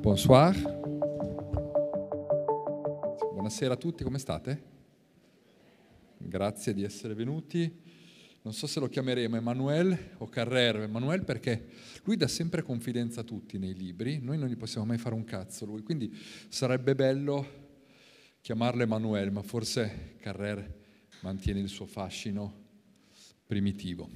Bonsoir. Buonasera a tutti, come state? Grazie di essere venuti. Non so se lo chiameremo Emanuele o Carrero Emanuele perché lui dà sempre confidenza a tutti nei libri, noi non gli possiamo mai fare un cazzo lui, quindi sarebbe bello chiamarlo Emanuele, ma forse Carrer mantiene il suo fascino primitivo.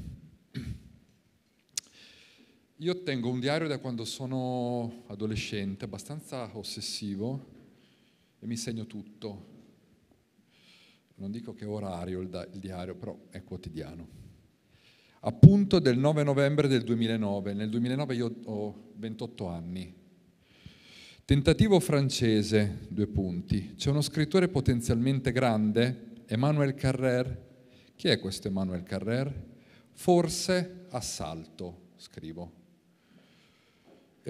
Io tengo un diario da quando sono adolescente, abbastanza ossessivo, e mi segno tutto. Non dico che è orario il, il diario, però è quotidiano. Appunto del 9 novembre del 2009. Nel 2009 io ho 28 anni. Tentativo francese, due punti. C'è uno scrittore potenzialmente grande, Emmanuel Carrer. Chi è questo Emmanuel Carrer? Forse assalto, scrivo.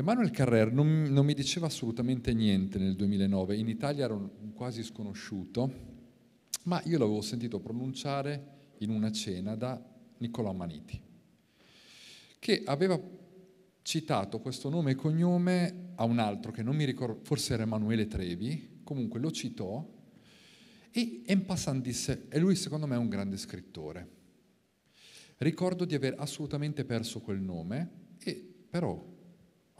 Emmanuel Carrer non, non, mi diceva assolutamente niente nel 2009, in Italia era un, quasi sconosciuto, ma io l'avevo sentito pronunciare in una cena da Niccolò Maniti, che aveva citato questo nome e cognome a un altro che non mi ricordo, forse era Emanuele Trevi, comunque lo citò e en passant disse, e lui secondo me è un grande scrittore. Ricordo di aver assolutamente perso quel nome e però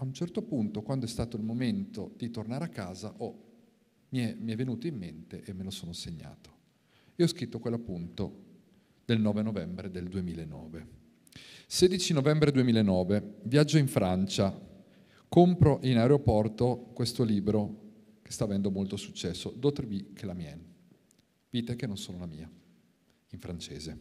a un certo punto, quando è stato il momento di tornare a casa, oh, mi, è, mi è venuto in mente e me lo sono segnato. E ho scritto quell'appunto del 9 novembre del 2009. 16 novembre 2009, viaggio in Francia, compro in aeroporto questo libro che sta avendo molto successo, D'autre vie que la mienne, vite che non sono la mia, in francese.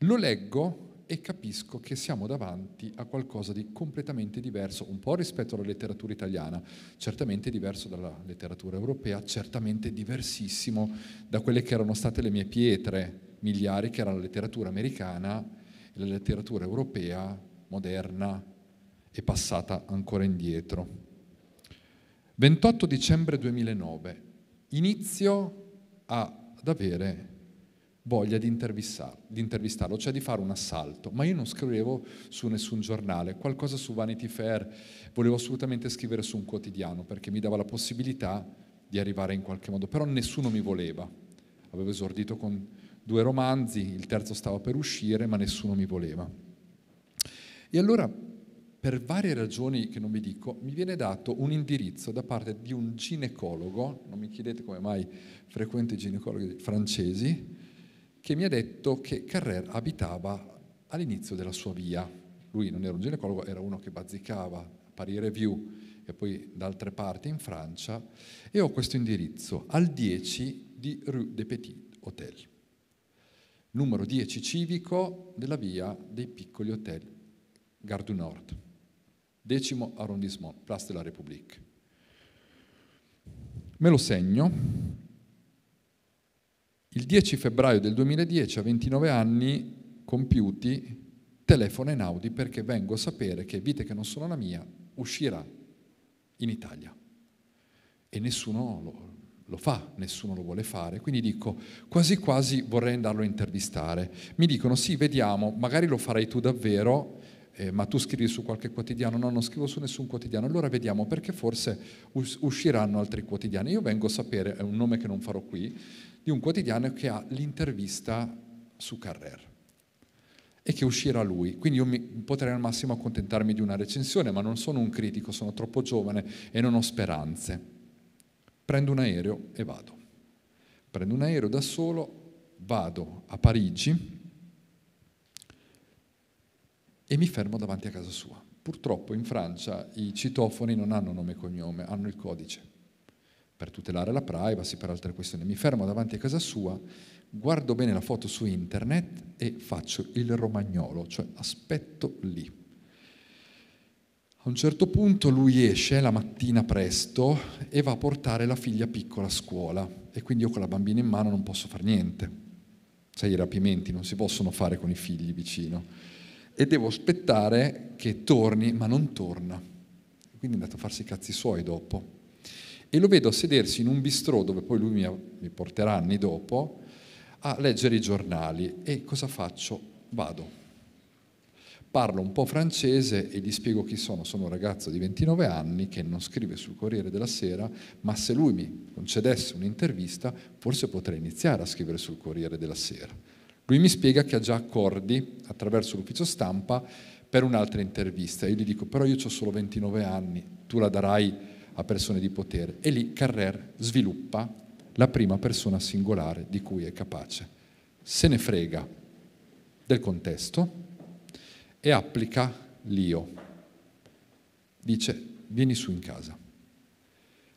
Lo leggo e capisco che siamo davanti a qualcosa di completamente diverso, un po' rispetto alla letteratura italiana, certamente diverso dalla letteratura europea, certamente diversissimo da quelle che erano state le mie pietre miliari, che era la letteratura americana e la letteratura europea moderna e passata ancora indietro. 28 dicembre 2009, inizio ad avere voglia di, intervistar, di, intervistarlo, cioè di fare un assalto, ma io non scrivevo su nessun giornale, qualcosa su Vanity Fair, volevo assolutamente scrivere su un quotidiano perché mi dava la possibilità di arrivare in qualche modo, però nessuno mi voleva. Avevo esordito con due romanzi, il terzo stava per uscire, ma nessuno mi voleva. E allora, per varie ragioni che non vi dico, mi viene dato un indirizzo da parte di un ginecologo, non mi chiedete come mai frequento i ginecologi francesi, che mi ha detto che Carrer abitava all'inizio della sua via. Lui non era un ginecologo, era uno che bazzicava a Paris Review e poi da altre parti in Francia e ho questo indirizzo al 10 di Rue des Petits Hôtels, numero 10 civico della via dei piccoli hotel Gare du Nord, decimo arrondissement, Place de la République. Me lo segno il 10 febbraio del 2010, a 29 anni compiuti, telefono in Audi perché vengo a sapere che Vite che non sono la mia uscirà in Italia. E nessuno lo, lo fa, nessuno lo vuole fare. Quindi dico, quasi quasi vorrei andarlo a intervistare. Mi dicono, sì, vediamo, magari lo farai tu davvero, eh, ma tu scrivi su qualche quotidiano? No, non scrivo su nessun quotidiano. Allora vediamo perché forse us- usciranno altri quotidiani. Io vengo a sapere, è un nome che non farò qui, di un quotidiano che ha l'intervista su Carrer e che uscirà lui. Quindi io mi, potrei al massimo accontentarmi di una recensione, ma non sono un critico, sono troppo giovane e non ho speranze. Prendo un aereo e vado. Prendo un aereo da solo, vado a Parigi e mi fermo davanti a casa sua. Purtroppo in Francia i citofoni non hanno nome e cognome, hanno il codice per tutelare la privacy, per altre questioni. Mi fermo davanti a casa sua, guardo bene la foto su internet e faccio il romagnolo, cioè aspetto lì. A un certo punto lui esce la mattina presto e va a portare la figlia piccola a scuola e quindi io con la bambina in mano non posso fare niente. Sai, i rapimenti non si possono fare con i figli vicino. E devo aspettare che torni, ma non torna. Quindi è andato a farsi i cazzi suoi dopo e lo vedo sedersi in un bistrò dove poi lui mi, porterà anni dopo a leggere i giornali e cosa faccio? Vado. parlo un po' francese e gli spiego chi sono. Sono un ragazzo di 29 anni che non scrive sul Corriere della Sera, ma se lui mi concedesse un'intervista, forse potrei iniziare a scrivere sul Corriere della Sera. Lui mi spiega che ha già accordi attraverso l'ufficio stampa per un'altra intervista. Io gli dico, però io ho solo 29 anni, tu la darai a persone di potere. E lì Carrer sviluppa la prima persona singolare di cui è capace. Se ne frega del contesto, e applica l'io. Dice, vieni su in casa.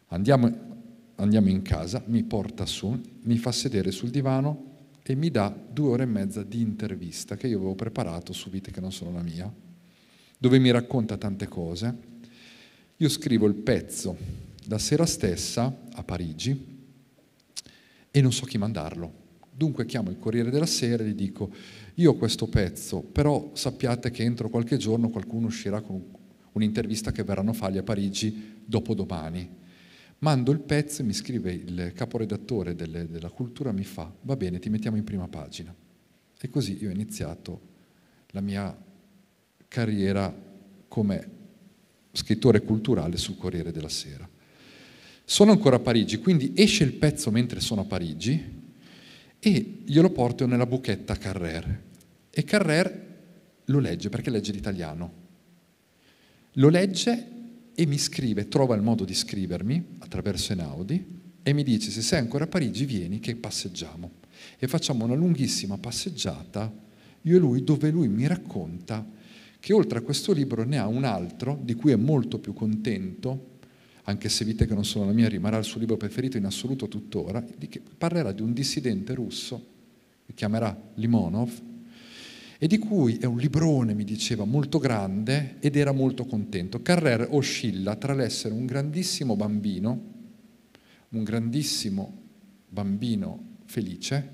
Andiamo, andiamo in casa, mi porta su, mi fa sedere sul divano e mi dà due ore e mezza di intervista che io avevo preparato su vite che non sono la mia, dove mi racconta tante cose. Io scrivo il pezzo la sera stessa a Parigi e non so chi mandarlo. Dunque chiamo il Corriere della Sera e gli dico io ho questo pezzo, però sappiate che entro qualche giorno qualcuno uscirà con un'intervista che verranno fargli a Parigi dopodomani. Mando il pezzo e mi scrive il caporedattore delle, della cultura, mi fa, va bene, ti mettiamo in prima pagina. E così io ho iniziato la mia carriera come scrittore culturale sul Corriere della Sera. Sono ancora a Parigi, quindi esce il pezzo mentre sono a Parigi, e glielo porto nella buchetta Carrer. E Carrer lo legge perché legge l'italiano. Lo legge e mi scrive, trova il modo di scrivermi attraverso Enaudi e mi dice se sei ancora a Parigi vieni che passeggiamo. E facciamo una lunghissima passeggiata, io e lui, dove lui mi racconta che oltre a questo libro ne ha un altro di cui è molto più contento anche se Vite che non sono la mia rimarrà il suo libro preferito in assoluto tuttora, parlerà di un dissidente russo, che chiamerà Limonov, e di cui è un librone, mi diceva, molto grande ed era molto contento. Carrer oscilla tra l'essere un grandissimo bambino, un grandissimo bambino felice,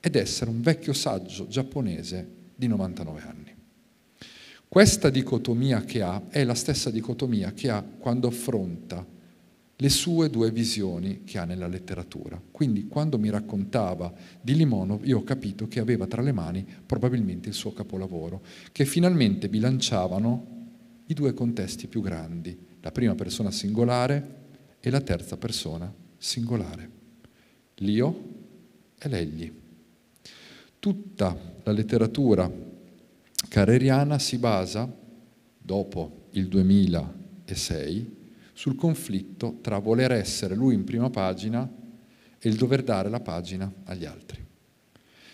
ed essere un vecchio saggio giapponese di 99 anni. Questa dicotomia che ha è la stessa dicotomia che ha quando affronta le sue due visioni che ha nella letteratura. Quindi quando mi raccontava di Limonov io ho capito che aveva tra le mani probabilmente il suo capolavoro, che finalmente bilanciavano i due contesti più grandi, la prima persona singolare e la terza persona singolare, l'io e l'egli. Tutta la letteratura carreriana si basa, dopo il 2006, sul conflitto tra voler essere lui in prima pagina e il dover dare la pagina agli altri.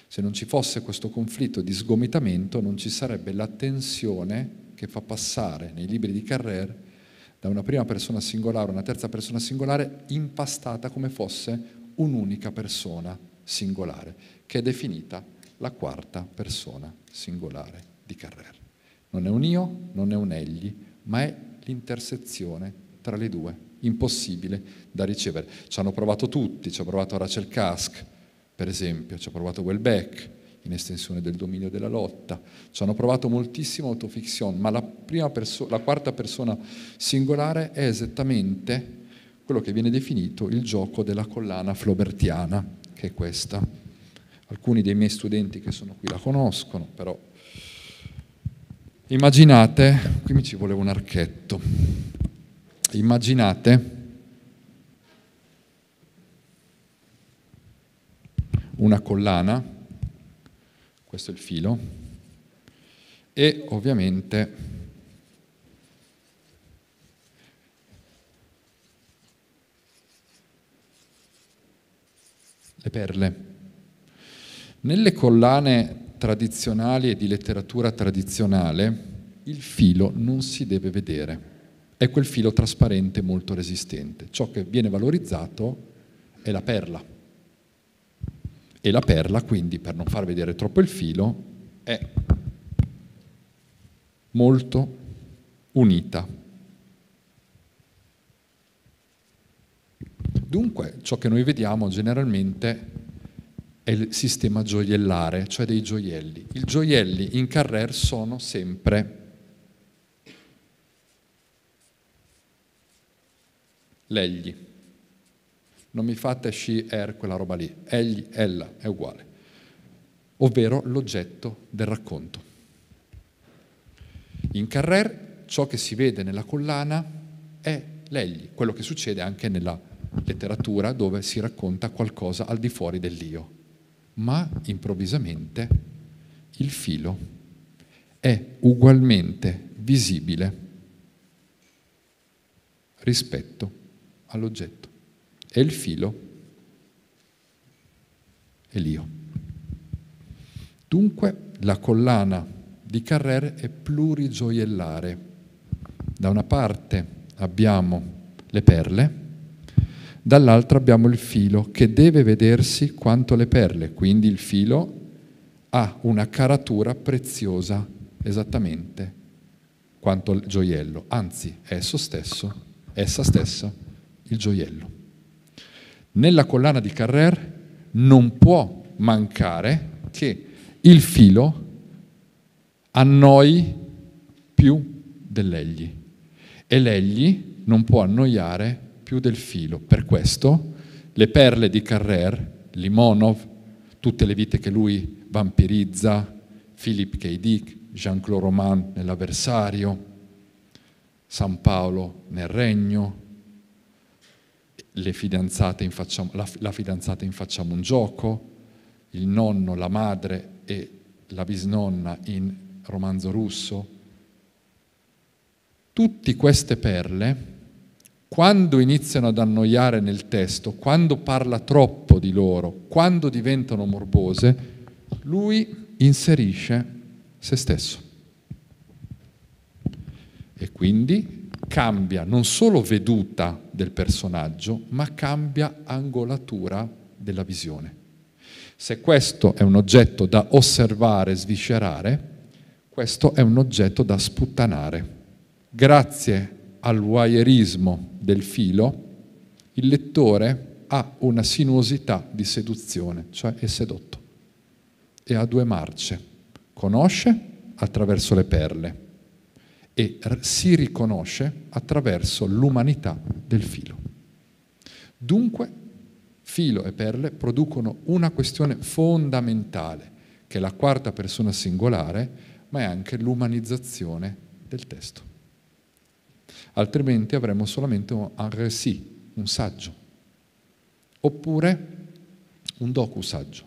Se non ci fosse questo conflitto di sgomitamento non ci sarebbe la tensione che fa passare nei libri di Carrer da una prima persona singolare a una terza persona singolare impastata come fosse un'unica persona singolare, che è definita la quarta persona singolare di Carrer. Non è un io, non è un egli, ma è l'intersezione tra le due, impossibile da ricevere. Ci hanno provato tutti, ci ha provato Rachel Kask, per esempio, ci ha provato Welbeck in estensione del dominio della lotta, ci hanno provato moltissimo autofiction, ma la, perso- la quarta persona singolare è esattamente quello che viene definito il gioco della collana flaubertiana, che è questa. Alcuni dei miei studenti che sono qui la conoscono, però Immaginate, qui mi ci voleva un archetto, immaginate. Una collana, questo è il filo, e ovviamente le perle. Nelle collane tradizionali e di letteratura tradizionale il filo non si deve vedere, è quel filo trasparente molto resistente. Ciò che viene valorizzato è la perla. E la perla, quindi, per non far vedere troppo il filo, è molto unita. Dunque, ciò che noi vediamo generalmente è il sistema gioiellare, cioè dei gioielli. I gioielli in Carrer sono sempre l'egli. Non mi fate she, er, quella roba lì. Egli, ella, è uguale. Ovvero l'oggetto del racconto. In Carrer ciò che si vede nella collana è l'egli, quello che succede anche nella letteratura dove si racconta qualcosa al di fuori dell'io. Ma improvvisamente il filo è ugualmente visibile rispetto all'oggetto. E il filo è l'io. Dunque la collana di Carrère è plurigioiellare. Da una parte abbiamo le perle, dall'altra abbiamo il filo che deve vedersi quanto le perle, quindi il filo ha una caratura preziosa esattamente quanto il gioiello, anzi esso stesso, essa stessa, il gioiello. Nella collana di Carrère non può mancare che il filo annoi più dell'egli e l'egli non può annoiare più del filo. Per questo le perle di Carrère, Limonov, tutte le vite che lui vampirizza, Philip K. Dick, Jean-Claude Roman nell'avversario, San Paolo nel regno, facciamo, la, la fidanzata in Facciamo un gioco, il nonno, la madre e la bisnonna in Romanzo russo. Tutte queste perle, quando iniziano ad annoiare nel testo, quando parla troppo di loro, quando diventano morbose, lui inserisce se stesso. E quindi cambia non solo veduta del personaggio, ma cambia angolatura della visione. Se questo è un oggetto da osservare, sviscerare, questo è un oggetto da sputtanare. Grazie al voyeurismo del filo, il lettore ha una sinuosità di seduzione, cioè è sedotto, e ha due marce. Conosce attraverso le perle e si riconosce attraverso l'umanità del filo. Dunque filo e perle producono una questione fondamentale, che è la quarta persona singolare, ma è anche l'umanizzazione del testo. Altrimenti avremo solamente un récit, un saggio, oppure un docu-saggio,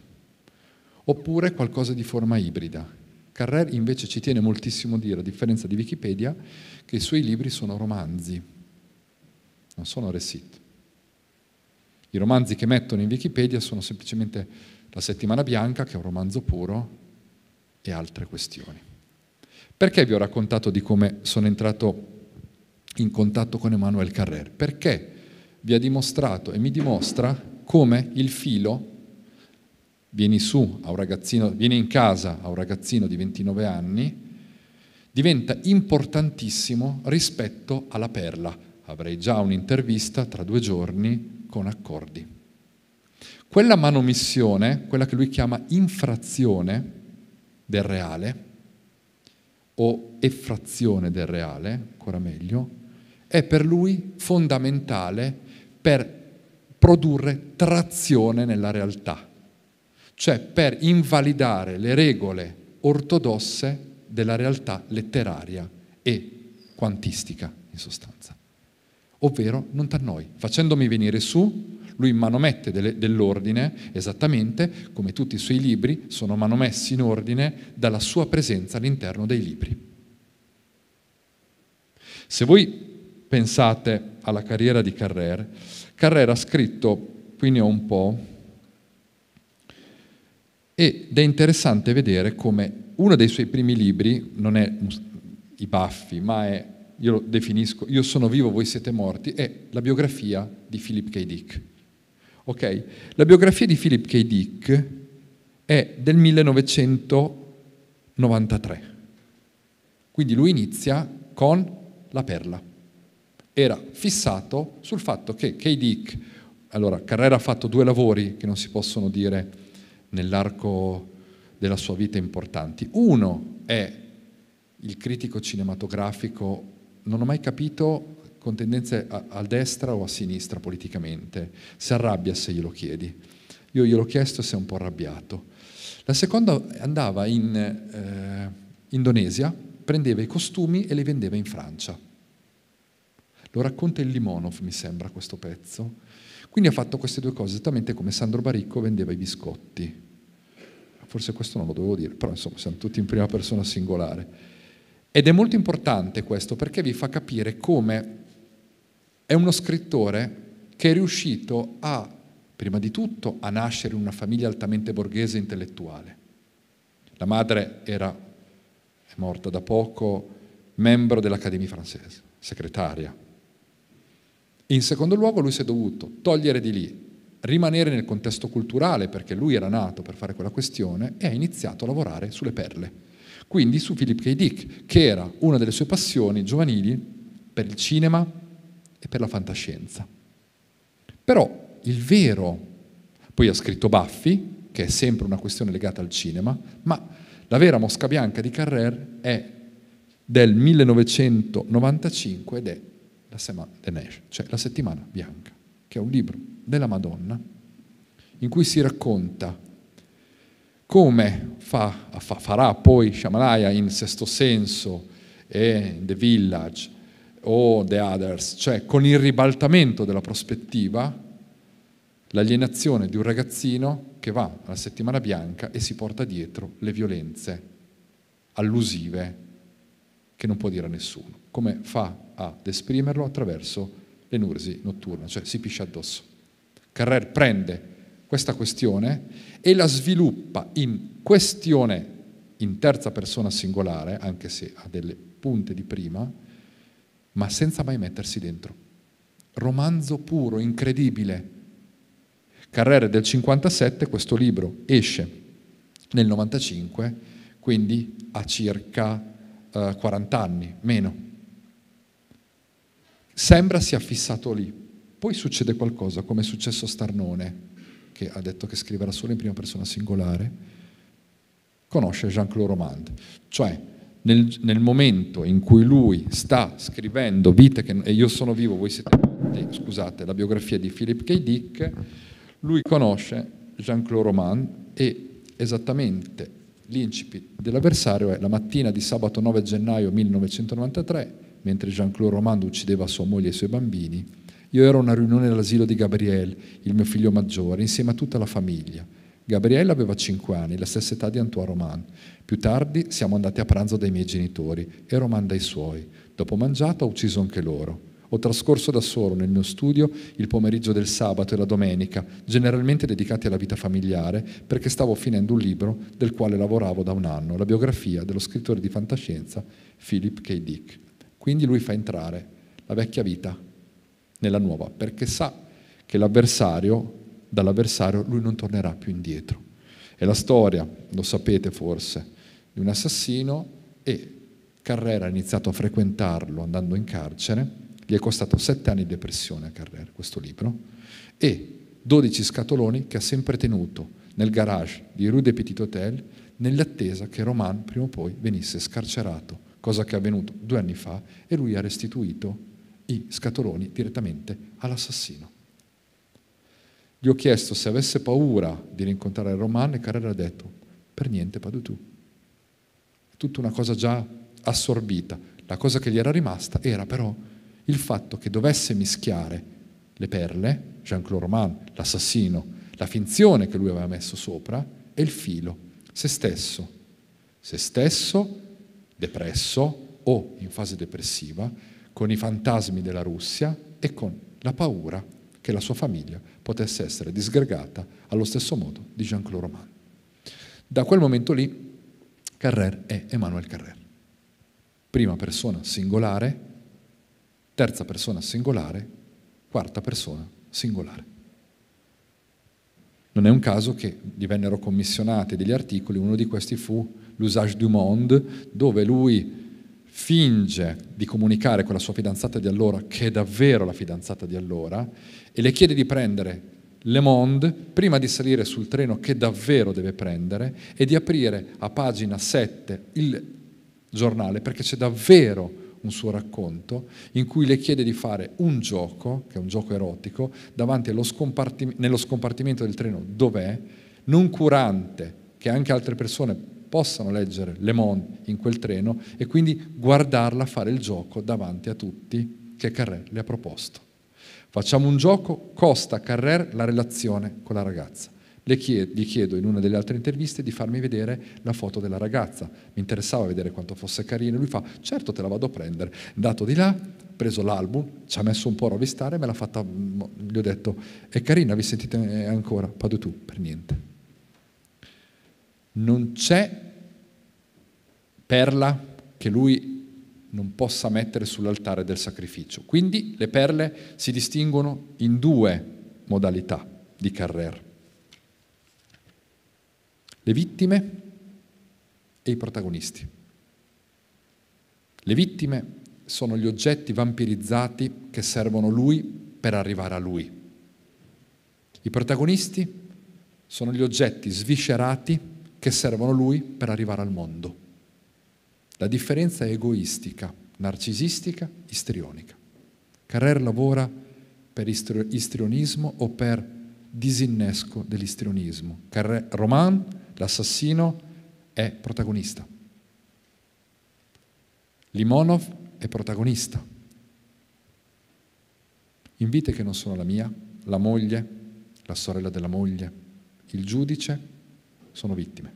oppure qualcosa di forma ibrida. Carrer invece ci tiene moltissimo a dire, a differenza di Wikipedia, che i suoi libri sono romanzi, non sono recit. I romanzi che mettono in Wikipedia sono semplicemente La settimana bianca, che è un romanzo puro, e altre questioni. Perché vi ho raccontato di come sono entrato in contatto con Emmanuel Carrer? Perché vi ha dimostrato e mi dimostra come il filo vieni su a un ragazzino, vieni in casa a un ragazzino di 29 anni, diventa importantissimo rispetto alla perla. Avrei già un'intervista tra due giorni con accordi. Quella manomissione, quella che lui chiama infrazione del reale, o effrazione del reale, ancora meglio, è per lui fondamentale per produrre trazione nella realtà, cioè per invalidare le regole ortodosse della realtà letteraria e quantistica in sostanza ovvero non t'annoi. Facendomi venire su, lui manomette delle, dell'ordine, esattamente come tutti i suoi libri sono manomessi in ordine dalla sua presenza all'interno dei libri. Se voi pensate alla carriera di Carrère, Carrère ha scritto, qui ne ho un po', ed è interessante vedere come uno dei suoi primi libri non è I baffi, ma è io lo definisco, io sono vivo, voi siete morti, è la biografia di Philip K. Dick. Okay? La biografia di Philip K. Dick è del 1993, quindi lui inizia con la perla. Era fissato sul fatto che K. Dick, allora Carrera ha fatto due lavori che non si possono dire nell'arco della sua vita importanti. Uno è il critico cinematografico non ho mai capito con tendenze a, a, destra o a sinistra politicamente. Si arrabbia se glielo chiedi. Io gliel'ho chiesto e si è un po' arrabbiato. La seconda andava in eh, Indonesia prendeva i costumi e li vendeva in Francia. Lo racconta il Limonov, mi sembra, questo pezzo. Quindi ha fatto queste due cose, esattamente come Sandro Baricco vendeva i biscotti. Forse questo non lo dovevo dire, però insomma siamo tutti in prima persona singolare. Ed è molto importante questo perché vi fa capire come è uno scrittore che è riuscito a, prima di tutto, a nascere in una famiglia altamente borghese e intellettuale. La madre era, è morta da poco, membro dell'Accademia francese, segretaria. In secondo luogo lui si è dovuto togliere di lì, rimanere nel contesto culturale perché lui era nato per fare quella questione e ha iniziato a lavorare sulle perle. Quindi su Philip K. Dick, che era una delle sue passioni giovanili per il cinema e per la fantascienza. Però il vero, poi ha scritto Buffy, che è sempre una questione legata al cinema, ma la vera mosca bianca di Carrer è del 1995 ed è la Semaine de Neige, cioè la settimana bianca, che è un libro della Madonna in cui si racconta come fa, fa, farà poi Shamalaya in Sesto Senso e The Village o The Others, cioè con il ribaltamento della prospettiva, l'alienazione di un ragazzino che va alla settimana bianca e si porta dietro le violenze allusive che non può dire a nessuno. Come fa ad esprimerlo? Attraverso l'enursi notturna, cioè si piscia addosso. Carrer prende questa questione e la sviluppa in questione in terza persona singolare, anche se ha delle punte di prima, ma senza mai mettersi dentro. Romanzo puro, incredibile. Carrere del 57, questo libro esce nel 95, quindi ha circa eh, 40 anni, meno. Sembra sia fissato lì. Poi succede qualcosa, come è successo a Starnone, che ha detto che scriverà solo in prima persona singolare, conosce Jean-Claude Romand. Cioè, nel, nel, momento in cui lui sta scrivendo Vite che, e io sono vivo, voi siete morti, scusate, la biografia di Philip K. Dick, lui conosce Jean-Claude Romand e esattamente l'incipit dell'avversario è la mattina di sabato 9 gennaio 1993, mentre Jean-Claude Romand uccideva sua moglie e i suoi bambini, io ero a una riunione all'asilo di Gabriel, il mio figlio maggiore, insieme a tutta la famiglia. Gabriele aveva 5 anni, la stessa età di Antoine Roman. Più tardi siamo andati a pranzo dai miei genitori e Roman dai suoi. Dopo mangiato ho ucciso anche loro. Ho trascorso da solo nel mio studio il pomeriggio del sabato e la domenica, generalmente dedicati alla vita familiare, perché stavo finendo un libro del quale lavoravo da un anno, la biografia dello scrittore di fantascienza Philip K. Dick. Quindi lui fa entrare la vecchia vita nella nuova, perché sa che l'avversario, dall'avversario lui non tornerà più indietro. È la storia, lo sapete forse, di un assassino e Carrera ha iniziato a frequentarlo andando in carcere, gli è costato sette anni di depressione a Carrera questo libro, e 12 scatoloni che ha sempre tenuto nel garage di Rue des Petit Hotel nell'attesa che Roman prima o poi venisse scarcerato, cosa che è avvenuto due anni fa e lui ha restituito i scatoloni direttamente all'assassino. Gli ho chiesto se avesse paura di rincontrare Roman e Carrera ha detto, per niente, Padu tu. Tutta una cosa già assorbita. La cosa che gli era rimasta era però il fatto che dovesse mischiare le perle, Jean-Claude Roman, l'assassino, la finzione che lui aveva messo sopra e il filo, se stesso. Se stesso, depresso o in fase depressiva, con i fantasmi della Russia e con la paura che la sua famiglia potesse essere disgregata allo stesso modo di Jean-Claude Roman. Da quel momento lì Carrer è Emmanuel Carrer. Prima persona singolare, terza persona singolare, quarta persona singolare. Non è un caso che gli vennero commissionati degli articoli, uno di questi fu L'usage du monde, dove lui finge di comunicare con la sua fidanzata di allora, che è davvero la fidanzata di allora, e le chiede di prendere Le Monde prima di salire sul treno che davvero deve prendere e di aprire a pagina 7 il giornale perché c'è davvero un suo racconto in cui le chiede di fare un gioco, che è un gioco erotico, scompartim- nello scompartimento del treno dov'è, non curante che anche altre persone possano leggere Le Monde in quel treno e quindi guardarla fare il gioco davanti a tutti che Carrère le ha proposto. Facciamo un gioco, costa a Carrère la relazione con la ragazza. Chiedo, gli chiedo in una delle altre interviste di farmi vedere la foto della ragazza. Mi interessava vedere quanto fosse carina. Lui fa, certo te la vado a prendere. Dato di là, preso l'album, ci ha messo un po' a rovistare, me l'ha fatta, gli ho detto, è carina, vi sentite ancora? Pado tu, per niente. Non c'è perla che lui non possa mettere sull'altare del sacrificio. Quindi le perle si distinguono in due modalità di Carrère. Le vittime e i protagonisti. Le vittime sono gli oggetti vampirizzati che servono lui per arrivare a lui. I protagonisti sono gli oggetti sviscerati che servono lui per arrivare al mondo. La differenza è egoistica, narcisistica, istrionica. Carrère lavora per istrionismo o per disinnesco dell'istrionismo. Carrère, Roman, l'assassino, è protagonista. Limonov è protagonista. In vite che non sono la mia, la moglie, la sorella della moglie, il giudice sono vittime.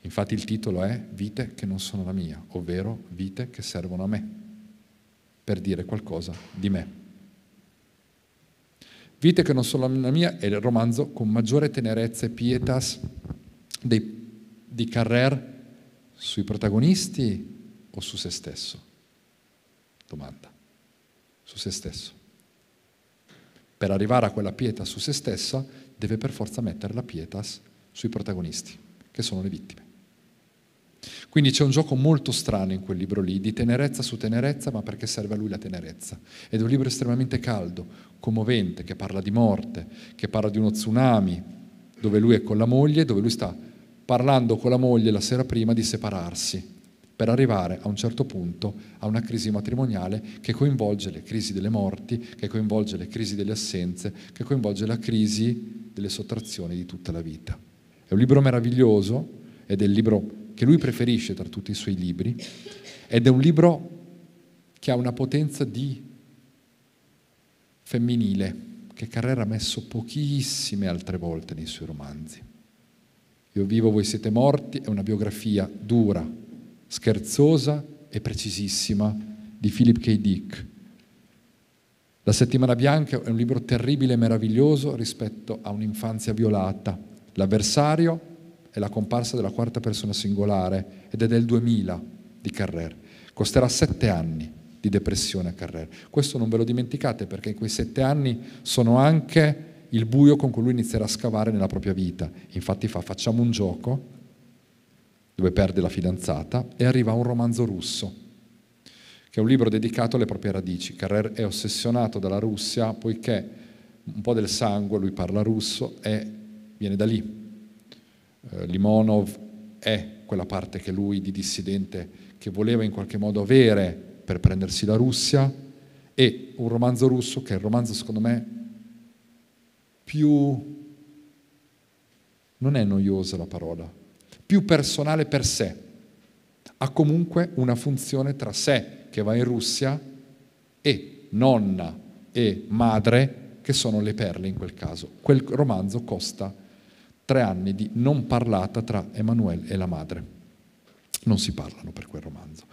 Infatti il titolo è Vite che non sono la mia, ovvero vite che servono a me, per dire qualcosa di me. Vite che non sono la mia è il romanzo con maggiore tenerezza e pietas dei, di Carrère sui protagonisti o su se stesso? Domanda. Su se stesso. Per arrivare a quella pietas su se stessa deve per forza mettere la pietas sui protagonisti, che sono le vittime. Quindi c'è un gioco molto strano in quel libro lì, di tenerezza su tenerezza, ma perché serve a lui la tenerezza. Ed è un libro estremamente caldo, commovente, che parla di morte, che parla di uno tsunami, dove lui è con la moglie, dove lui sta parlando con la moglie la sera prima di separarsi per arrivare a un certo punto a una crisi matrimoniale che coinvolge le crisi delle morti, che coinvolge le crisi delle assenze, che coinvolge la crisi delle sottrazioni di tutta la vita. È un libro meraviglioso ed è il libro che lui preferisce tra tutti i suoi libri ed è un libro che ha una potenza di femminile che Carrera ha messo pochissime altre volte nei suoi romanzi. Io vivo, voi siete morti è una biografia dura, scherzosa e precisissima di Philip K. Dick. La settimana bianca è un libro terribile e meraviglioso rispetto a un'infanzia violata. L'avversario è la comparsa della quarta persona singolare ed è del 2000 di Carrère. Costerà sette anni di depressione a Carrère. Questo non ve lo dimenticate perché quei sette anni sono anche il buio con cui lui inizierà a scavare nella propria vita. Infatti fa facciamo un gioco dove perde la fidanzata, e arriva un romanzo russo, che è un libro dedicato alle proprie radici. Carrer è ossessionato dalla Russia poiché un po' del sangue, lui parla russo, e viene da lì. Eh, Limonov è quella parte che lui di dissidente che voleva in qualche modo avere per prendersi la Russia e un romanzo russo che è il romanzo secondo me più non è noiosa la parola più personale per sé. Ha comunque una funzione tra sé, che va in Russia, e nonna e madre, che sono le perle in quel caso. Quel romanzo costa tre anni di non parlata tra Emanuele e la madre. Non si parlano per quel romanzo.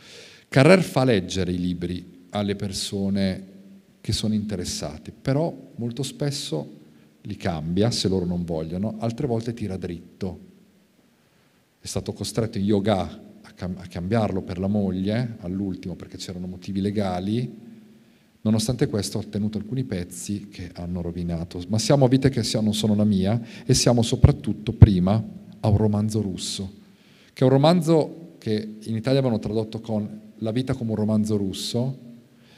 Carrer fa leggere i libri alle persone che sono interessate, però molto spesso li cambia se loro non vogliono, altre volte tira dritto è stato costretto in yoga a, cam- a cambiarlo per la moglie all'ultimo perché c'erano motivi legali. Nonostante questo ho ottenuto alcuni pezzi che hanno rovinato, ma siamo a vite che non sono la mia e siamo soprattutto prima a un romanzo russo, che è un romanzo che in Italia avevano tradotto con La vita come un romanzo russo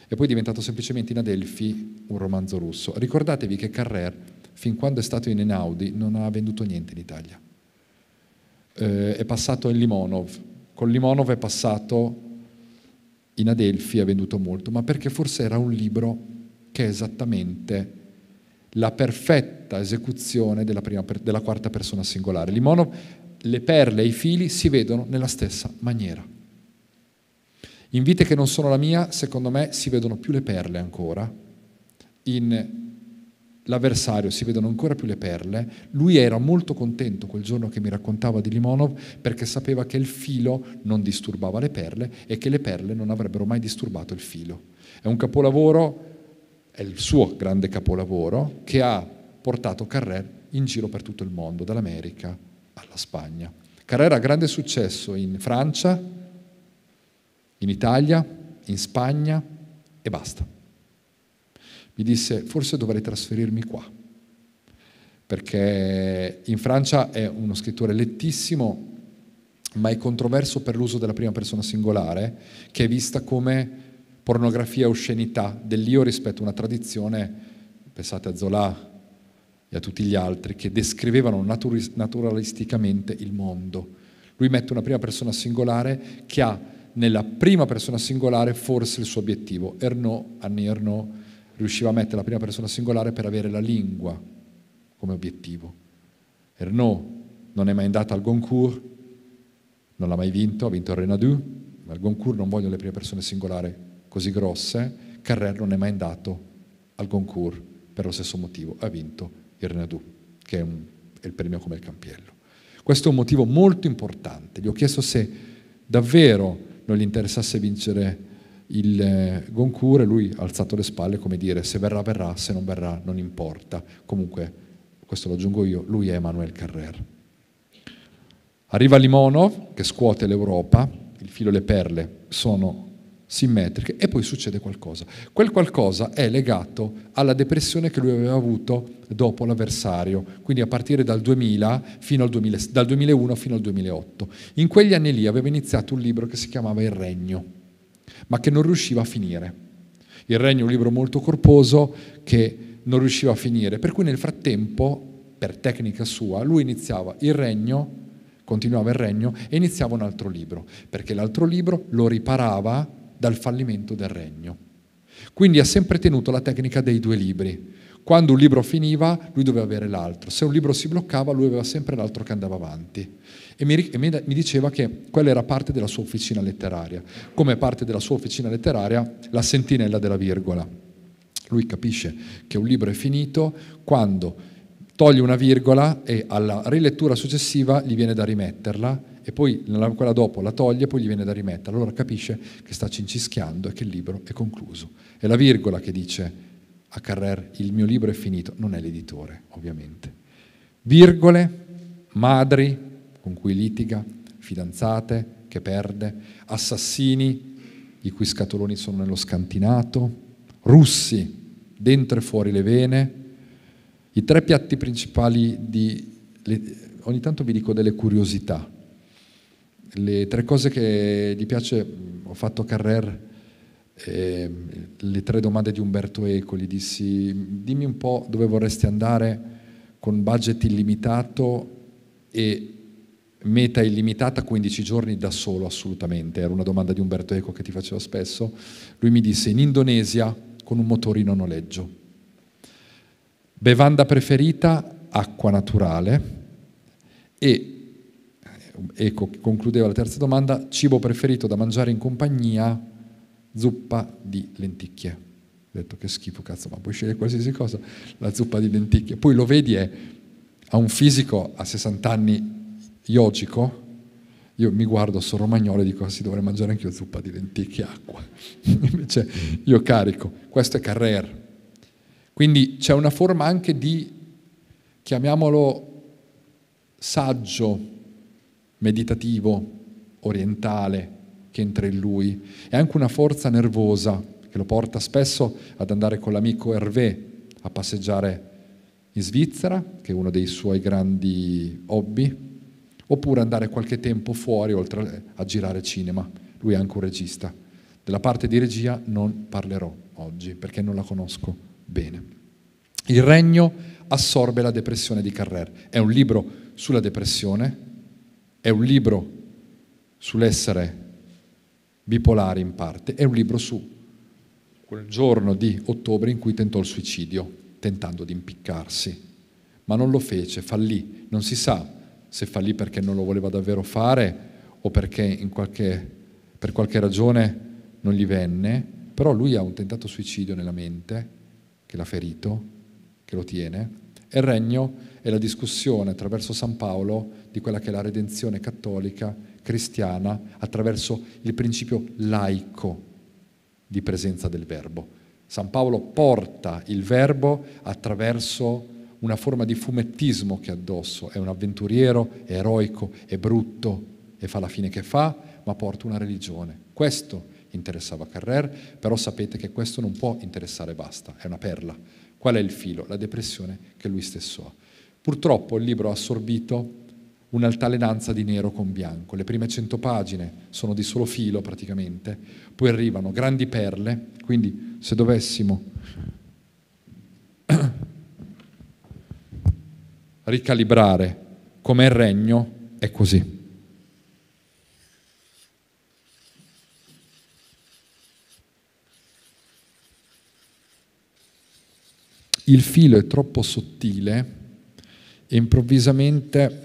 e poi è diventato semplicemente in Adelphi un romanzo russo. Ricordatevi che Carrer, fin quando è stato in Enaudi, non ha venduto niente in Italia eh, è passato in Limonov. Con Limonov è passato in Adelphi, ha venduto molto, ma perché forse era un libro che è esattamente la perfetta esecuzione della, prima, della quarta persona singolare. Limonov le perle e i fili si vedono nella stessa maniera. In vite che non sono la mia, secondo me, si vedono più le perle ancora. In l'avversario si vedono ancora più le perle. Lui era molto contento quel giorno che mi raccontava di Limonov perché sapeva che il filo non disturbava le perle e che le perle non avrebbero mai disturbato il filo. È un capolavoro, è il suo grande capolavoro, che ha portato Carrer in giro per tutto il mondo, dall'America alla Spagna. Carrer ha grande successo in Francia, in Italia, in Spagna e basta mi disse forse dovrei trasferirmi qua, perché in Francia è uno scrittore lettissimo, ma è controverso per l'uso della prima persona singolare, che è vista come pornografia oscenità dell'io rispetto a una tradizione, pensate a Zola e a tutti gli altri, che descrivevano naturalisticamente il mondo. Lui mette una prima persona singolare che ha nella prima persona singolare forse il suo obiettivo. Ernaud, Annie Ernaud, riusciva a mettere la prima persona singolare per avere la lingua come obiettivo. Ernaud non è mai andato al Goncourt, non l'ha mai vinto, ha vinto il Renadu, ma al Goncourt non vogliono le prime persone singolari così grosse, Carrère non è mai andato al Goncourt per lo stesso motivo, ha vinto il Renadu, che è, un, è il premio come il campiello. Questo è un motivo molto importante. Gli ho chiesto se davvero non gli interessasse vincere il eh, Goncourt e lui ha alzato le spalle come dire se verrà verrà, se non verrà non importa. Comunque, questo lo aggiungo io, lui è Emmanuel Carrer. Arriva Limonov che scuote l'Europa, il filo e le perle sono simmetriche e poi succede qualcosa. Quel qualcosa è legato alla depressione che lui aveva avuto dopo l'avversario, quindi a partire dal, 2000 fino al 2000, dal 2001 fino al 2008. In quegli anni lì aveva iniziato un libro che si chiamava Il Regno ma che non riusciva a finire. Il regno è un libro molto corposo che non riusciva a finire, per cui nel frattempo, per tecnica sua, lui iniziava il regno, continuava il regno e iniziava un altro libro, perché l'altro libro lo riparava dal fallimento del regno. Quindi ha sempre tenuto la tecnica dei due libri. Quando un libro finiva, lui doveva avere l'altro. Se un libro si bloccava, lui aveva sempre l'altro che andava avanti. E mi, e mi diceva che quella era parte della sua officina letteraria. Come parte della sua officina letteraria, la sentinella della virgola. Lui capisce che un libro è finito quando toglie una virgola e alla rilettura successiva gli viene da rimetterla e poi quella dopo la toglie e poi gli viene da rimetterla. Allora capisce che sta cincischiando e che il libro è concluso. È la virgola che dice a Carrer, il mio libro è finito, non è l'editore, ovviamente. Virgole, madri con cui litiga, fidanzate che perde, assassini i cui scatoloni sono nello scantinato, russi dentro e fuori le vene. I tre piatti principali di... ogni tanto vi dico delle curiosità. Le tre cose che gli piace, ho fatto Carrer eh, le tre domande di Umberto Eco, gli dissi dimmi un po' dove vorresti andare con budget illimitato e meta illimitata 15 giorni da solo assolutamente, era una domanda di Umberto Eco che ti faceva spesso, lui mi disse in Indonesia con un motorino a noleggio. Bevanda preferita, acqua naturale e Eco concludeva la terza domanda, cibo preferito da mangiare in compagnia, zuppa di lenticchie. Ho detto che schifo, cazzo, ma puoi scegliere qualsiasi cosa, la zuppa di lenticchie. Poi lo vedi, è, ha un fisico a 60 anni yogico, io mi guardo, sono romagnolo e dico, si dovrei mangiare anche io zuppa di lenticchie e acqua. Invece io carico, questo è Carrer. Quindi c'è una forma anche di, chiamiamolo saggio, meditativo, orientale, che entra in lui, e anche una forza nervosa che lo porta spesso ad andare con l'amico Hervé a passeggiare in Svizzera, che è uno dei suoi grandi hobby, oppure andare qualche tempo fuori oltre a girare cinema. Lui è anche un regista. Della parte di regia non parlerò oggi perché non la conosco bene. Il regno assorbe la depressione di Carrer. È un libro sulla depressione, è un libro sull'essere bipolare in parte, è un libro su quel giorno di ottobre in cui tentò il suicidio, tentando di impiccarsi, ma non lo fece, fallì, non si sa se fallì perché non lo voleva davvero fare o perché qualche, per qualche ragione non gli venne, però lui ha un tentato suicidio nella mente che l'ha ferito, che lo tiene, e il regno è la discussione attraverso San Paolo di quella che è la redenzione cattolica, cristiana, attraverso il principio laico di presenza del verbo. San Paolo porta il verbo attraverso una forma di fumettismo che ha addosso, è un avventuriero, è eroico, è brutto e fa la fine che fa, ma porta una religione. Questo interessava Carrer, però sapete che questo non può interessare basta, è una perla. Qual è il filo? La depressione che lui stesso ha. Purtroppo il libro ha assorbito un'altalenanza di nero con bianco. Le prime cento pagine sono di solo filo praticamente, poi arrivano grandi perle, quindi se dovessimo ricalibrare com'è il regno, è così. Il filo è troppo sottile e improvvisamente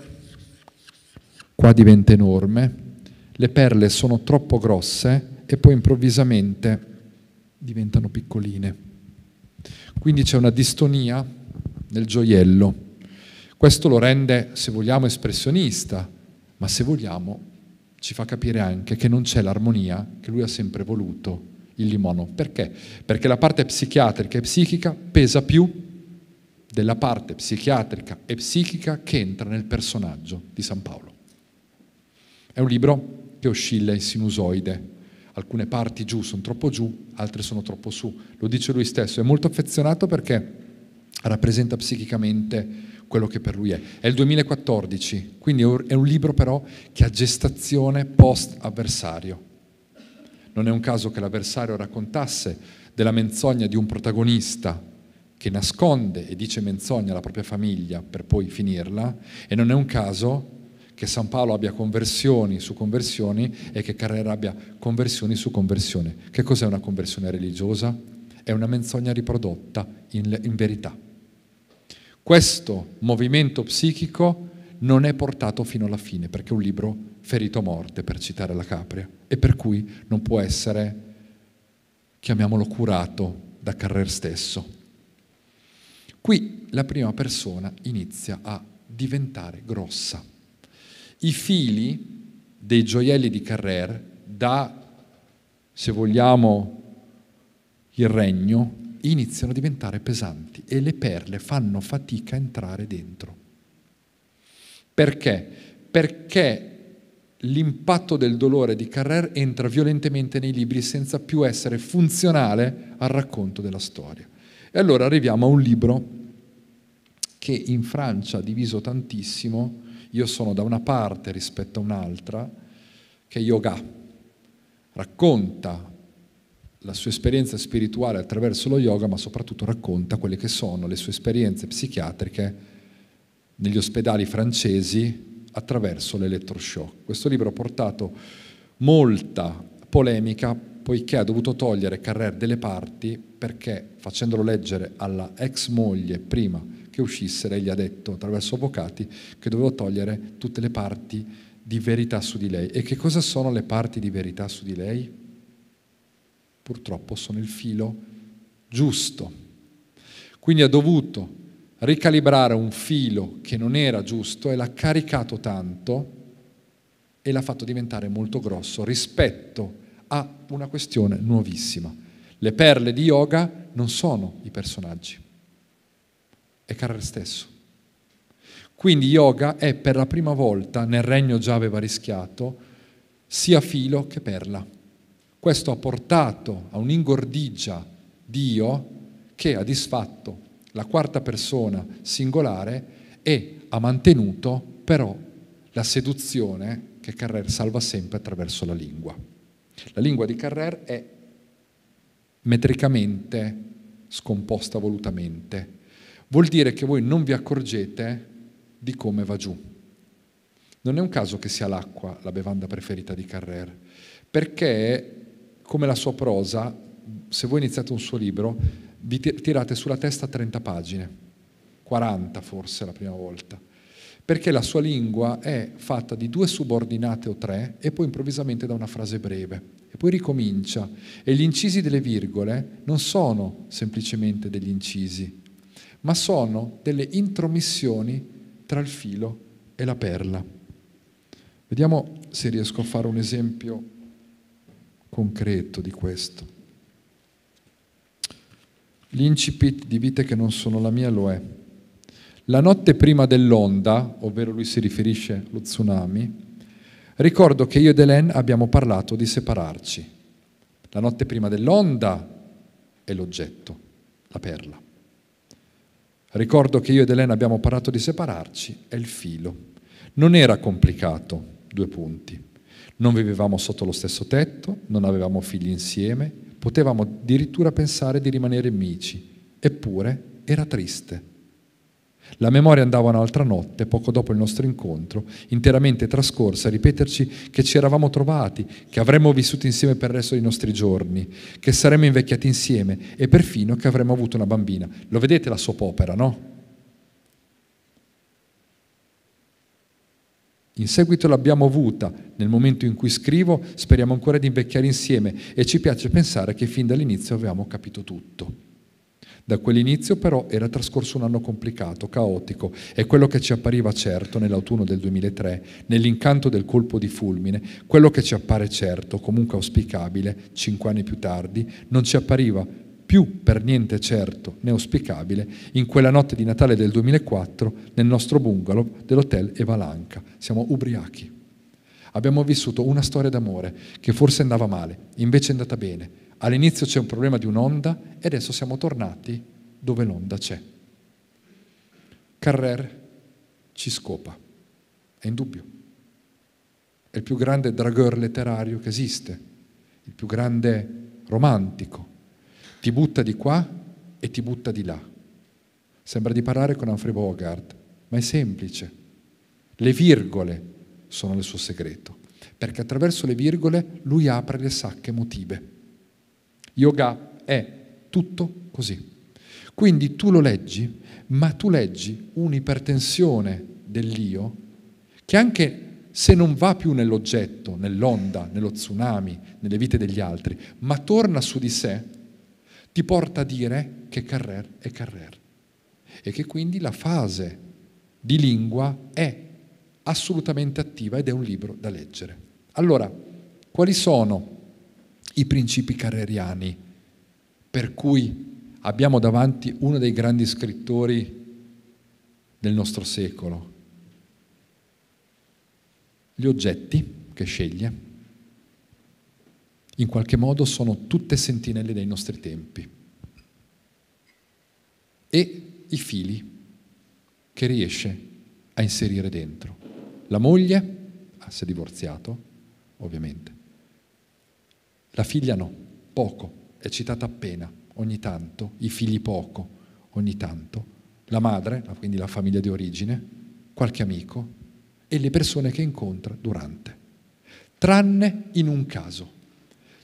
qua diventa enorme, le perle sono troppo grosse e poi improvvisamente diventano piccoline. Quindi c'è una distonia nel gioiello questo lo rende, se vogliamo, espressionista, ma se vogliamo ci fa capire anche che non c'è l'armonia che lui ha sempre voluto, il limono. Perché? Perché la parte psichiatrica e psichica pesa più della parte psichiatrica e psichica che entra nel personaggio di San Paolo. È un libro che oscilla in sinusoide, alcune parti giù sono troppo giù, altre sono troppo su. Lo dice lui stesso, è molto affezionato perché rappresenta psichicamente quello che per lui è. È il 2014, quindi è un libro però che ha gestazione post-avversario. Non è un caso che l'avversario raccontasse della menzogna di un protagonista che nasconde e dice menzogna alla propria famiglia per poi finirla e non è un caso che San Paolo abbia conversioni su conversioni e che Carrera abbia conversioni su conversioni. Che cos'è una conversione religiosa? È una menzogna riprodotta in, in verità. Questo movimento psichico non è portato fino alla fine, perché è un libro ferito a morte, per citare la Capria, e per cui non può essere, chiamiamolo, curato da Carrer stesso. Qui la prima persona inizia a diventare grossa. I fili dei gioielli di Carrer da, se vogliamo, il regno, iniziano a diventare pesanti e le perle fanno fatica a entrare dentro. Perché? Perché l'impatto del dolore di Carrère entra violentemente nei libri senza più essere funzionale al racconto della storia. E allora arriviamo a un libro che in Francia ha diviso tantissimo, io sono da una parte rispetto a un'altra, che è Yoga. Racconta la sua esperienza spirituale attraverso lo yoga, ma soprattutto racconta quelle che sono le sue esperienze psichiatriche negli ospedali francesi attraverso l'elettroshock. Questo libro ha portato molta polemica poiché ha dovuto togliere Carrère delle parti perché facendolo leggere alla ex moglie prima che uscisse lei gli ha detto attraverso avvocati che dovevo togliere tutte le parti di verità su di lei. E che cosa sono le parti di verità su di lei? Purtroppo sono il filo giusto. Quindi ha dovuto ricalibrare un filo che non era giusto e l'ha caricato tanto e l'ha fatto diventare molto grosso rispetto a una questione nuovissima. Le perle di yoga non sono i personaggi, è Carrer stesso. Quindi yoga è per la prima volta, nel regno già aveva rischiato, sia filo che perla. Questo ha portato a un'ingordigia Dio che ha disfatto la quarta persona singolare e ha mantenuto però la seduzione che Carrer salva sempre attraverso la lingua. La lingua di Carrer è metricamente scomposta volutamente. Vuol dire che voi non vi accorgete di come va giù. Non è un caso che sia l'acqua la bevanda preferita di Carrer, perché come la sua prosa, se voi iniziate un suo libro, vi tirate sulla testa 30 pagine, 40 forse la prima volta, perché la sua lingua è fatta di due subordinate o tre e poi improvvisamente da una frase breve e poi ricomincia e gli incisi delle virgole non sono semplicemente degli incisi, ma sono delle intromissioni tra il filo e la perla. Vediamo se riesco a fare un esempio concreto di questo. L'incipit di vite che non sono la mia lo è. La notte prima dell'onda, ovvero lui si riferisce allo tsunami, ricordo che io ed Hélène abbiamo parlato di separarci. La notte prima dell'onda è l'oggetto, la perla. Ricordo che io ed Hélène abbiamo parlato di separarci, è il filo. Non era complicato, due punti. Non vivevamo sotto lo stesso tetto, non avevamo figli insieme, potevamo addirittura pensare di rimanere amici, eppure era triste la memoria andava un'altra notte, poco dopo il nostro incontro, interamente trascorsa a ripeterci che ci eravamo trovati, che avremmo vissuto insieme per il resto dei nostri giorni, che saremmo invecchiati insieme e perfino che avremmo avuto una bambina. Lo vedete la soap opera, no? In seguito l'abbiamo avuta, nel momento in cui scrivo speriamo ancora di invecchiare insieme e ci piace pensare che fin dall'inizio avevamo capito tutto. Da quell'inizio però era trascorso un anno complicato, caotico, e quello che ci appariva certo nell'autunno del 2003, nell'incanto del colpo di fulmine, quello che ci appare certo, comunque auspicabile, cinque anni più tardi, non ci appariva più per niente certo né auspicabile in quella notte di Natale del 2004 nel nostro bungalow dell'hotel Evalanca. Siamo ubriachi. Abbiamo vissuto una storia d'amore che forse andava male, invece è andata bene All'inizio c'è un problema di un'onda e adesso siamo tornati dove l'onda c'è. Carrer ci scopa, è indubbio. È il più grande dragueur letterario che esiste, il più grande romantico. Ti butta di qua e ti butta di là. Sembra di parlare con Humphrey Bogart, ma è semplice. Le virgole sono il suo segreto, perché attraverso le virgole lui apre le sacche emotive. Yoga è tutto così. Quindi tu lo leggi, ma tu leggi un'ipertensione dell'io che anche se non va più nell'oggetto, nell'onda, nello tsunami, nelle vite degli altri, ma torna su di sé, ti porta a dire che Carrer è Carrer e che quindi la fase di lingua è assolutamente attiva ed è un libro da leggere. Allora, quali sono i principi carreriani, per cui abbiamo davanti uno dei grandi scrittori del nostro secolo. Gli oggetti che sceglie in qualche modo sono tutte sentinelle dei nostri tempi e i fili che riesce a inserire dentro. La moglie, ah, è divorziato, ovviamente, la figlia no, poco, è citata appena, ogni tanto, i figli poco, ogni tanto, la madre, quindi la famiglia di origine, qualche amico e le persone che incontra durante. Tranne in un caso,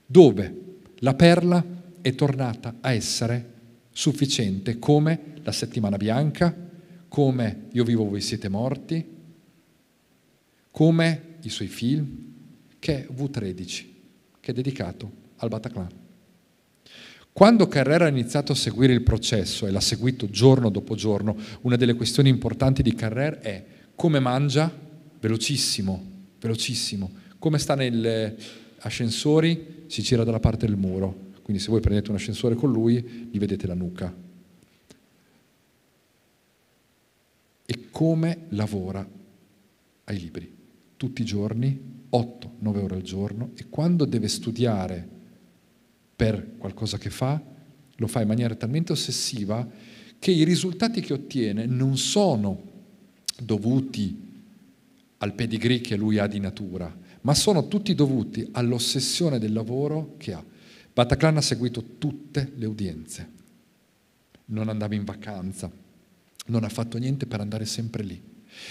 dove la perla è tornata a essere sufficiente come la settimana bianca, come Io vivo, voi siete morti, come i suoi film, che è V13 che è dedicato al Bataclan. Quando Carrera ha iniziato a seguire il processo e l'ha seguito giorno dopo giorno, una delle questioni importanti di Carrera è come mangia, velocissimo, velocissimo, come sta negli ascensori, si gira dalla parte del muro, quindi se voi prendete un ascensore con lui, gli vedete la nuca. E come lavora ai libri, tutti i giorni, 8-9 ore al giorno e quando deve studiare per qualcosa che fa, lo fa in maniera talmente ossessiva che i risultati che ottiene non sono dovuti al pedigree che lui ha di natura, ma sono tutti dovuti all'ossessione del lavoro che ha. Bataclan ha seguito tutte le udienze, non andava in vacanza, non ha fatto niente per andare sempre lì.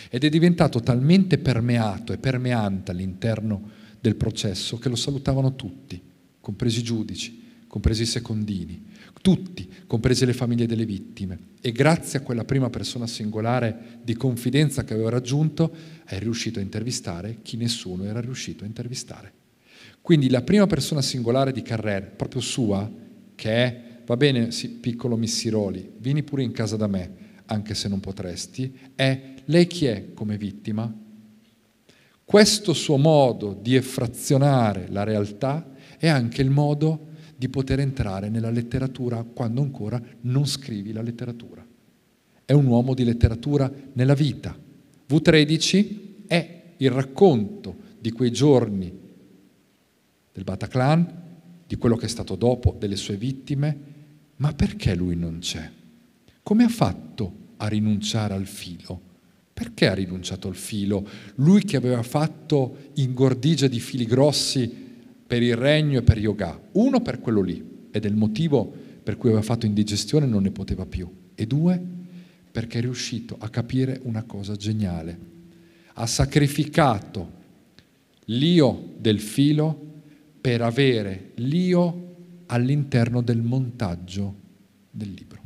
Ed è diventato talmente permeato e permeante all'interno del processo che lo salutavano tutti, compresi i giudici, compresi i secondini, tutti, comprese le famiglie delle vittime. E grazie a quella prima persona singolare di confidenza che aveva raggiunto, è riuscito a intervistare chi nessuno era riuscito a intervistare. Quindi la prima persona singolare di Carrer, proprio sua, che è, va bene, sì, piccolo Missiroli, vieni pure in casa da me, anche se non potresti, è lei chi è come vittima? Questo suo modo di effrazionare la realtà è anche il modo di poter entrare nella letteratura quando ancora non scrivi la letteratura. È un uomo di letteratura nella vita. V13 è il racconto di quei giorni del Bataclan, di quello che è stato dopo, delle sue vittime, ma perché lui non c'è? Come ha fatto a rinunciare al filo? Perché ha rinunciato al filo? Lui che aveva fatto ingordigia di fili grossi per il regno e per yoga. Uno per quello lì, ed è il motivo per cui aveva fatto indigestione e non ne poteva più. E due, perché è riuscito a capire una cosa geniale. Ha sacrificato l'io del filo per avere l'io all'interno del montaggio del libro.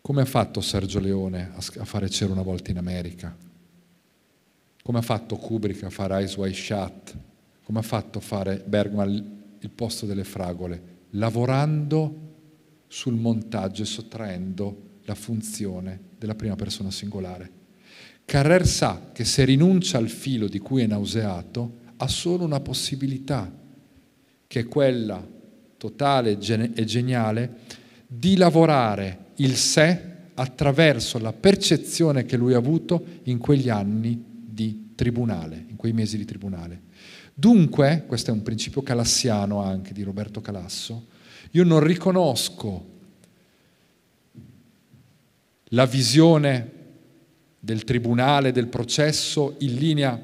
Come ha fatto Sergio Leone a fare C'era una volta in America? Come ha fatto Kubrick a fare Eyes Wide Shut, come ha fatto fare Bergman il posto delle fragole, lavorando sul montaggio e sottraendo la funzione della prima persona singolare. Carrer sa che se rinuncia al filo di cui è nauseato, ha solo una possibilità, che è quella totale e geniale di lavorare il sé attraverso la percezione che lui ha avuto in quegli anni di tribunale, in quei mesi di tribunale. Dunque, questo è un principio calassiano anche di Roberto Calasso, io non riconosco la visione del tribunale, del processo in linea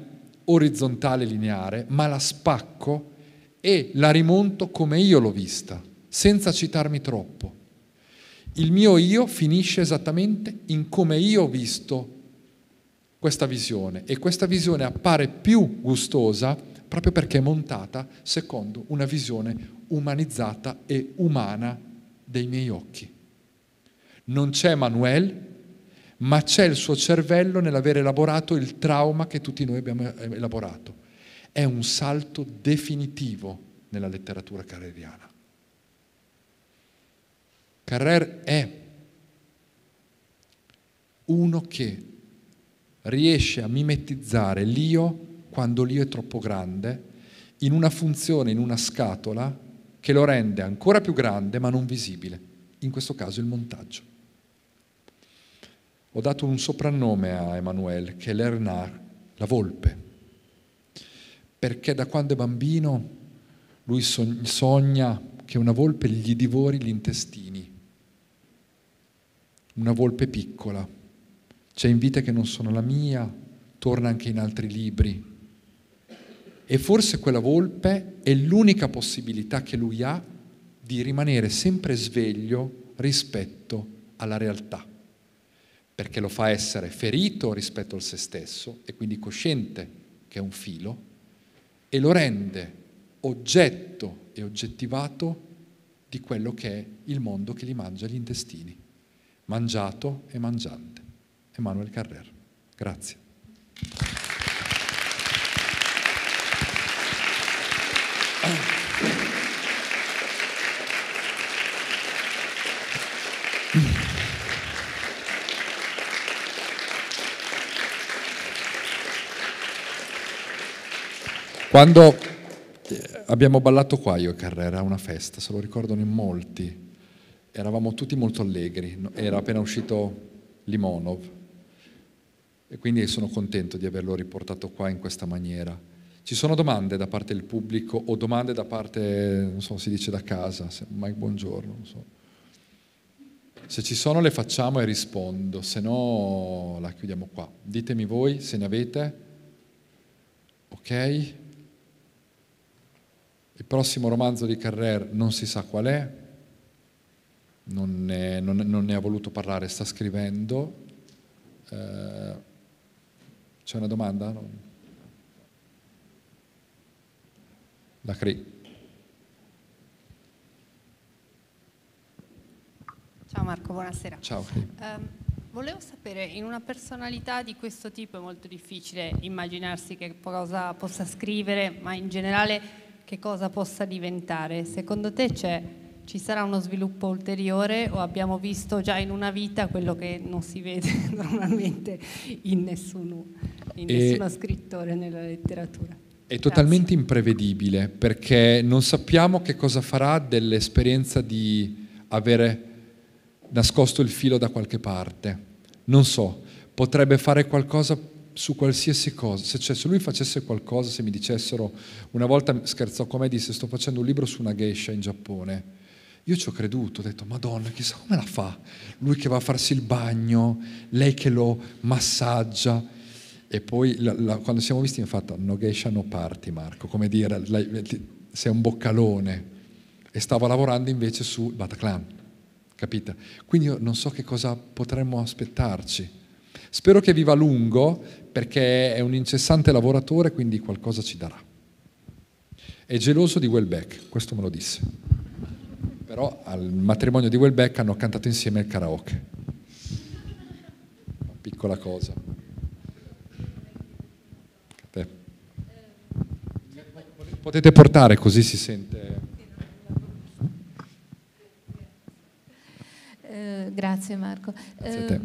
orizzontale lineare, ma la spacco e la rimonto come io l'ho vista, senza citarmi troppo. Il mio io finisce esattamente in come io ho visto questa visione e questa visione appare più gustosa proprio perché è montata secondo una visione umanizzata e umana dei miei occhi. Non c'è Manuel, ma c'è il suo cervello nell'aver elaborato il trauma che tutti noi abbiamo elaborato. È un salto definitivo nella letteratura carreriana. Carrer è uno che riesce a mimetizzare l'io quando l'io è troppo grande in una funzione, in una scatola che lo rende ancora più grande ma non visibile, in questo caso il montaggio. Ho dato un soprannome a Emanuele che è l'Ernard, la volpe, perché da quando è bambino lui sogna che una volpe gli divori gli intestini, una volpe piccola c'è in vite che non sono la mia, torna anche in altri libri. E forse quella volpe è l'unica possibilità che lui ha di rimanere sempre sveglio rispetto alla realtà, perché lo fa essere ferito rispetto al se stesso e quindi cosciente che è un filo, e lo rende oggetto e oggettivato di quello che è il mondo che gli mangia gli intestini, mangiato e mangiante. Emanuele Carrer. Grazie. Quando eh, abbiamo ballato qua io e Carrera a una festa, se lo ricordano in molti, eravamo tutti molto allegri, era appena uscito Limonov, e quindi sono contento di averlo riportato qua in questa maniera. Ci sono domande da parte del pubblico o domande da parte, non so, si dice da casa, Mike buongiorno, non so. Se ci sono le facciamo e rispondo, se no la chiudiamo qua. Ditemi voi se ne avete. Ok? Il prossimo romanzo di Carrer non si sa qual è, non ne, non, non ne ha voluto parlare, sta scrivendo. Eh, c'è una domanda? No. La Cri. Ciao Marco, buonasera. Ciao. Um, volevo sapere, in una personalità di questo tipo è molto difficile immaginarsi che cosa possa scrivere, ma in generale che cosa possa diventare. Secondo te ci sarà uno sviluppo ulteriore o abbiamo visto già in una vita quello che non si vede normalmente in nessuno, in nessuno scrittore nella letteratura? È totalmente Grazie. imprevedibile perché non sappiamo che cosa farà dell'esperienza di avere nascosto il filo da qualche parte. Non so, potrebbe fare qualcosa su qualsiasi cosa. Se, cioè, se, lui facesse qualcosa, se mi dicessero, una volta scherzò con me e disse sto facendo un libro su una geisha in Giappone. Io ci ho creduto, ho detto Madonna, chissà come la fa. Lui che va a farsi il bagno, lei che lo massaggia. E poi la, la, quando siamo visti mi ha fatto no geisha no party Marco, come dire, lei, sei un boccalone. E stavo lavorando invece su Bataclan capite? Quindi io non so che cosa potremmo aspettarci. Spero che viva a lungo perché è un incessante lavoratore, quindi qualcosa ci darà. È geloso di Welbeck, questo me lo disse. Però al matrimonio di Welbeck hanno cantato insieme il karaoke. Una piccola cosa. Potete portare così si sente. Eh, grazie Marco. Grazie eh,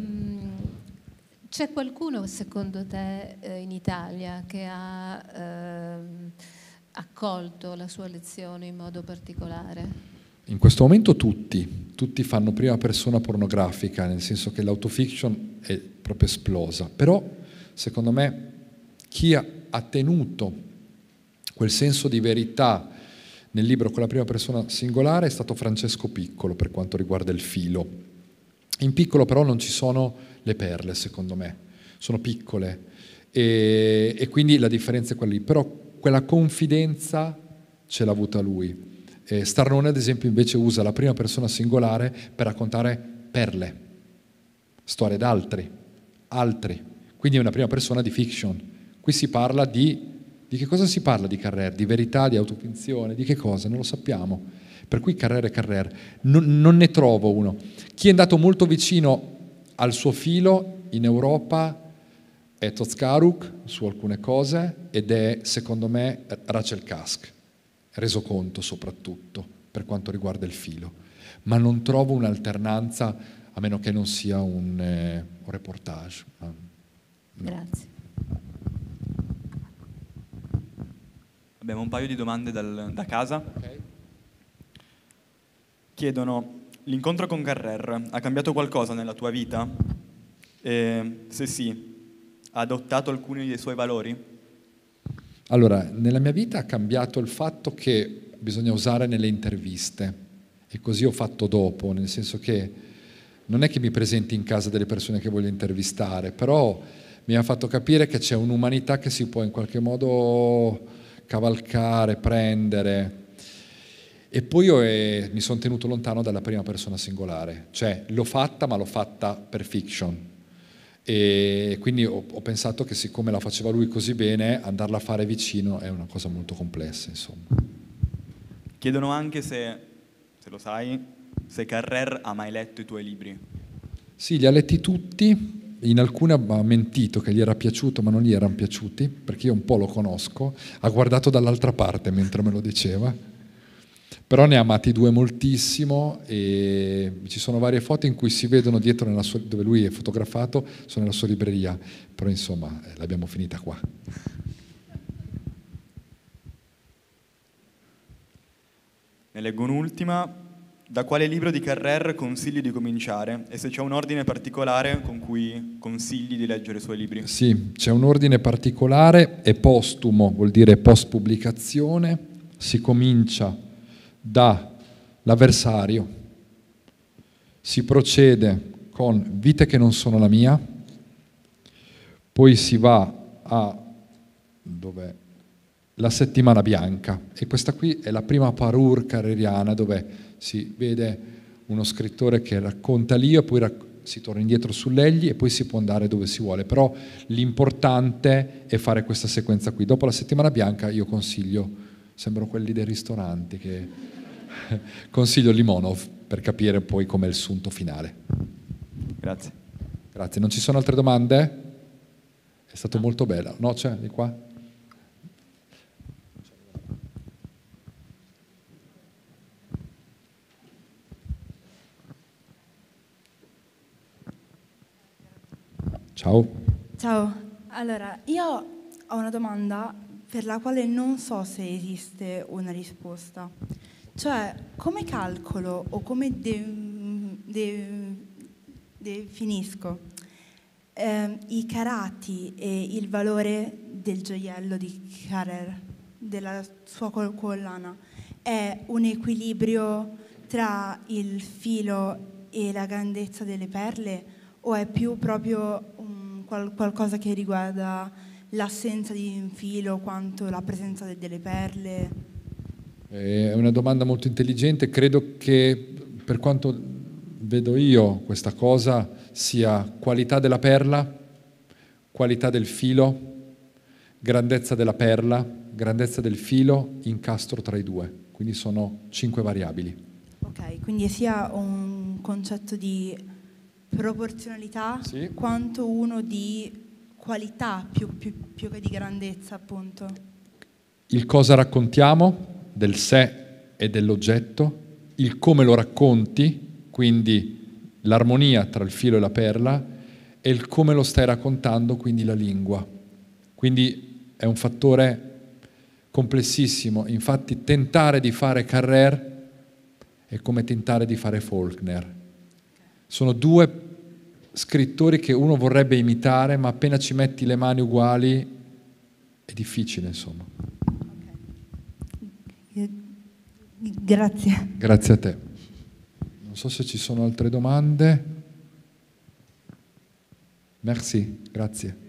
c'è qualcuno secondo te eh, in Italia che ha ehm, accolto la sua lezione in modo particolare? In questo momento tutti, tutti fanno prima persona pornografica, nel senso che l'autofiction è proprio esplosa, però secondo me chi ha tenuto quel senso di verità nel libro con la prima persona singolare è stato Francesco Piccolo per quanto riguarda il filo. In piccolo però non ci sono le perle, secondo me, sono piccole e, e quindi la differenza è quella lì, però quella confidenza ce l'ha avuta lui. E Starnone, ad esempio, invece usa la prima persona singolare per raccontare perle, storie d'altri, altri. Quindi è una prima persona di fiction. Qui si parla di di che cosa si parla di Carrère? Di verità, di autofinzione? Di che cosa? Non lo sappiamo. Per cui Carrère è Carrère. Non, non ne trovo uno. Chi è andato molto vicino al suo filo in Europa è Tozkaruk su alcune cose ed è, secondo me, Rachel Kask, reso conto soprattutto per quanto riguarda il filo. Ma non trovo un'alternanza, a meno che non sia un, eh, un reportage. No. Grazie. Abbiamo un paio di domande dal, da casa. Okay. Chiedono, l'incontro con Carrer ha cambiato qualcosa nella tua vita? E, se sì, ha adottato alcuni dei suoi valori? Allora, nella mia vita ha cambiato il fatto che bisogna usare nelle interviste e così ho fatto dopo, nel senso che non è che mi presenti in casa delle persone che voglio intervistare, però mi ha fatto capire che c'è un'umanità che si può in qualche modo cavalcare, prendere. E poi io eh, mi sono tenuto lontano dalla prima persona singolare, cioè l'ho fatta ma l'ho fatta per fiction. E quindi ho, ho, pensato che siccome la faceva lui così bene, andarla a fare vicino è una cosa molto complessa, insomma. Chiedono anche se, se lo sai, se Carrer ha mai letto i tuoi libri. Sì, li ha letti tutti, in alcune ha mentito che gli era piaciuto ma non gli erano piaciuti, perché io un po' lo conosco, ha guardato dall'altra parte mentre me lo diceva, però ne ha amati due moltissimo e ci sono varie foto in cui si vedono dietro sua, dove lui è fotografato, sono nella sua libreria, però insomma eh, l'abbiamo finita qua. Ne leggo un'ultima, da quale libro di Carrer consigli di cominciare e se c'è un ordine particolare con cui consigli di leggere i suoi libri? Sì, c'è un ordine particolare, è postumo, vuol dire post pubblicazione, si comincia dall'avversario, si procede con Vite che non sono la mia, poi si va a dov'è? La settimana bianca e questa qui è la prima parur carreriana dove si vede uno scrittore che racconta lì e poi rac- si torna indietro sull'egli e poi si può andare dove si vuole, però l'importante è fare questa sequenza qui. Dopo la settimana bianca io consiglio sembrano quelli dei ristoranti che consiglio Limonov per capire poi com'è il sunto finale. Grazie. Grazie. Non ci sono altre domande? È stato molto bello. No, c'è di qua? Ciao. Ciao, allora io ho una domanda per la quale non so se esiste una risposta. Cioè, come calcolo o come de- de- definisco eh, i carati e il valore del gioiello di Carrer, della sua col- collana? È un equilibrio tra il filo e la grandezza delle perle o è più proprio um, qual- qualcosa che riguarda l'assenza di un filo quanto la presenza de- delle perle? È una domanda molto intelligente, credo che per quanto vedo io questa cosa sia qualità della perla, qualità del filo, grandezza della perla, grandezza del filo, incastro tra i due, quindi sono cinque variabili. Ok, quindi sia un concetto di proporzionalità Sì. quanto uno di qualità più, più- più che di grandezza, appunto. Il cosa raccontiamo del sé e dell'oggetto, il come lo racconti, quindi l'armonia tra il filo e la perla, e il come lo stai raccontando, quindi la lingua. Quindi è un fattore complessissimo. Infatti tentare di fare Carrer è come tentare di fare Faulkner. Sono due scrittori che uno vorrebbe imitare, ma appena ci metti le mani uguali è difficile, insomma. Grazie. Grazie a te. Non so se ci sono altre domande. Merci, grazie.